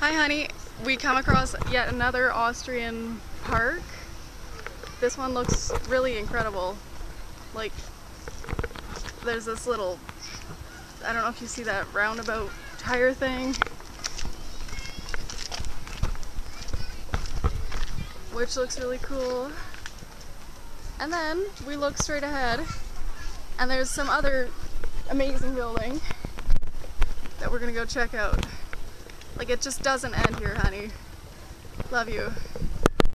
Hi, honey. We come across yet another Austrian park. This one looks really incredible. Like, there's this little, I don't know if you see that roundabout tire thing. Which looks really cool. And then we look straight ahead, and there's some other amazing building that we're gonna go check out. Like, it just doesn't end here, honey. Love you.